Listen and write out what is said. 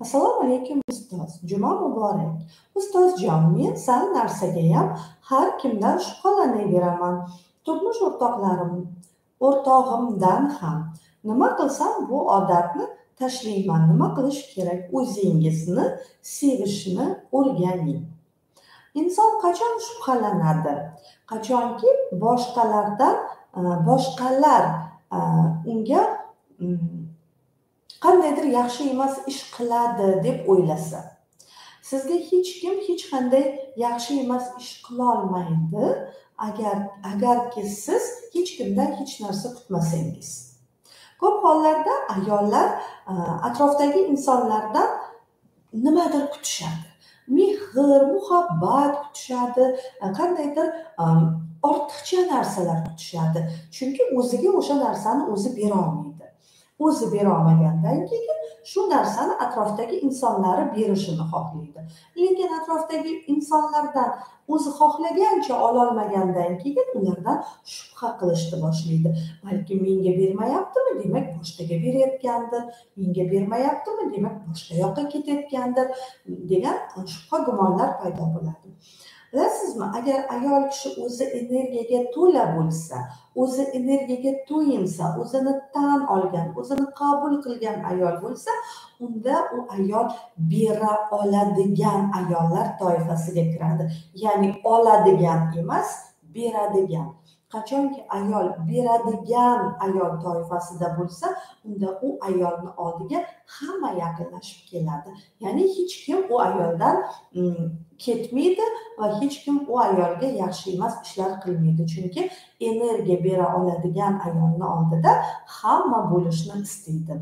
assalomu alaykum ustoz. Juma muborak. Ustozjon men sal narsagayam har kimdan shubhalanaveraman turmush o'rtoqlarim o'rtog'imdan ham. Nima qilsam bu odatni tashlayman nima qilish kerak o'zingizni sevishni o'rganing. Inson qachon shubhalanadi? Qachonki boshqalardan e, boshqalar e, unga mm, qandaydir yaxshi emas ish qiladi deb o'ylasa sizga hech kim hech qanday yaxshi emas ish qilolmaydi. Agar agarki siz hech kimdan hech narsa kutmasangiz. Ko'p hollarda ayollar e, atrofdagi insonlardan nimadir kutishadi. Mehr muhabbat kutishadi e, qandaydir e, ortiqcha narsalar kutishadi. Chunki o'ziga o'sha narsani o'zi berolmaydi o'zi berolmagandan keyin shu narsani atrofdagi insonlari berishini xohlaydi. Lekin atrofdagi insonlardan o'zi xohlagancha ololmagandan keyin ulardan shubha qilishni boshlaydi. Balki menga bermayaptimi demak boshqaga berayotgandir. Menga bermayaptimi demak boshqa yoqqa ketayotgandir degan shubha gumonlar paydo bo'ladi. Bilasizmi agar ayol kishi o'zi energiyaga to'la bo'lsa o'zi energiyaga to'yinsa o'zini tan olgan o'zini qabul qilgan ayol bo'lsa unda u ayol bera oladigan ayollar toifasiga kiradi. Ya'ni oladigan emas beradigan. Qachonki ayol beradigan ayol toifasida bo'lsa unda u ayolni oldiga hamma yaqinlashib keladi. Ya'ni hech kim u ayoldan mm, ketmaydi va hech kim u ayolga yaxshi emas ishlar qilmaydi. Chunki energiya bera oladigan ayolni oldida hamma bo'lishni istaydi.